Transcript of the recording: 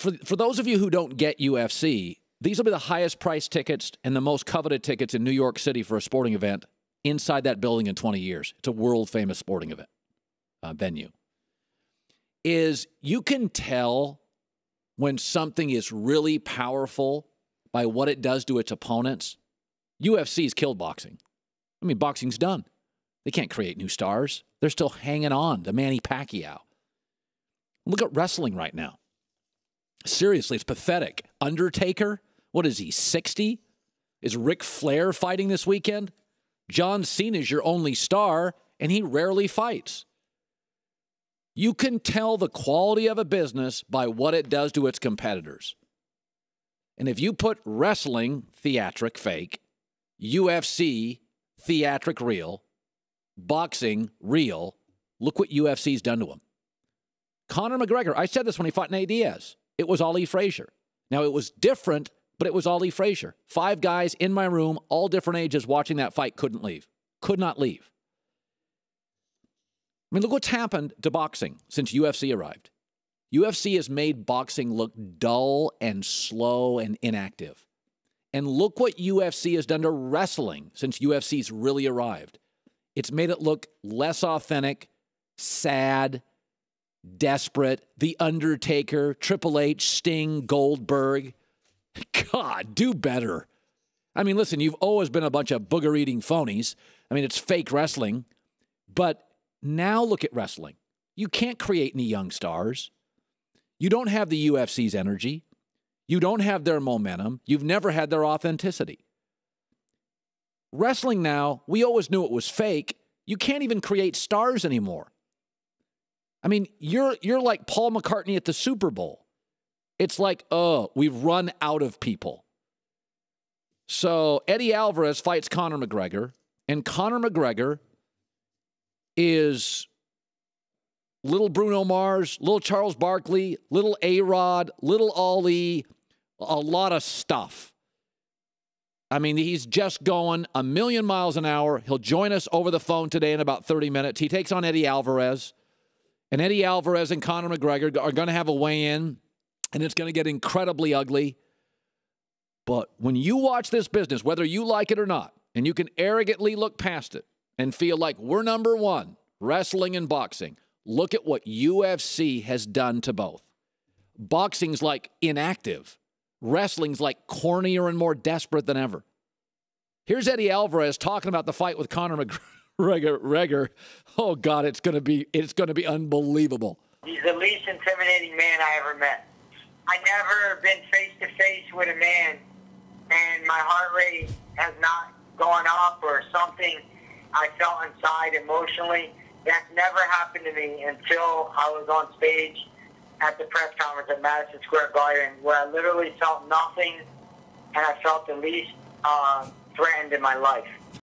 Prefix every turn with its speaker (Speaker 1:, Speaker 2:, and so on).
Speaker 1: for for those of you who don't get UFC, these will be the highest priced tickets and the most coveted tickets in New York City for a sporting event inside that building in 20 years. It's a world famous sporting event uh, venue. Is you can tell when something is really powerful by what it does to its opponents. UFC's killed boxing. I mean, boxing's done. They can't create new stars. They're still hanging on to Manny Pacquiao. Look at wrestling right now. Seriously, it's pathetic. Undertaker, what is he, 60? Is Ric Flair fighting this weekend? John Cena is your only star, and he rarely fights. You can tell the quality of a business by what it does to its competitors. And if you put wrestling, theatric, fake, UFC, theatric, real, boxing, real, look what UFC's done to him. Conor McGregor, I said this when he fought Nate Diaz. It was Ali Frazier. Now, it was different, but it was Ali Frazier. Five guys in my room, all different ages, watching that fight, couldn't leave. Could not leave. I mean, look what's happened to boxing since UFC arrived. UFC has made boxing look dull and slow and inactive. And look what UFC has done to wrestling since UFC's really arrived. It's made it look less authentic, sad, desperate. The Undertaker, Triple H, Sting, Goldberg. God, do better. I mean, listen, you've always been a bunch of booger eating phonies. I mean, it's fake wrestling. But now look at wrestling. You can't create any young stars. You don't have the UFC's energy. You don't have their momentum. You've never had their authenticity. Wrestling now, we always knew it was fake. You can't even create stars anymore. I mean, you're you're like Paul McCartney at the Super Bowl. It's like, oh, we've run out of people. So Eddie Alvarez fights Conor McGregor, and Conor McGregor is little Bruno Mars, little Charles Barkley, little A Rod, little Ali, a lot of stuff. I mean, he's just going a million miles an hour. He'll join us over the phone today in about 30 minutes. He takes on Eddie Alvarez. And Eddie Alvarez and Conor McGregor are going to have a weigh in, and it's going to get incredibly ugly. But when you watch this business, whether you like it or not, and you can arrogantly look past it and feel like we're number one, wrestling and boxing, look at what UFC has done to both. Boxing's like inactive, wrestling's like cornier and more desperate than ever. Here's Eddie Alvarez talking about the fight with Conor McGregor. Oh God, it's gonna be it's gonna be unbelievable.
Speaker 2: He's the least intimidating man I ever met. I never been face to face with a man, and my heart rate has not gone up or something. I felt inside emotionally. That never happened to me until I was on stage at the press conference at Madison Square Garden, where I literally felt nothing, and I felt the least uh, threatened in my life.